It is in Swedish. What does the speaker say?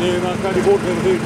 det är, man kan ju gå till